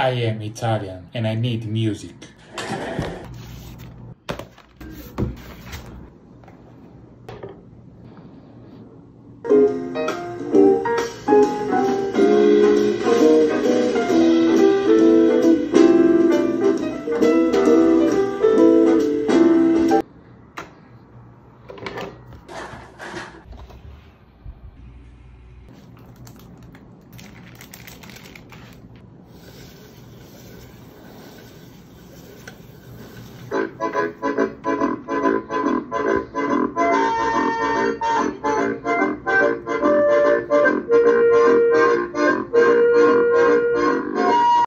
I am Italian and I need music.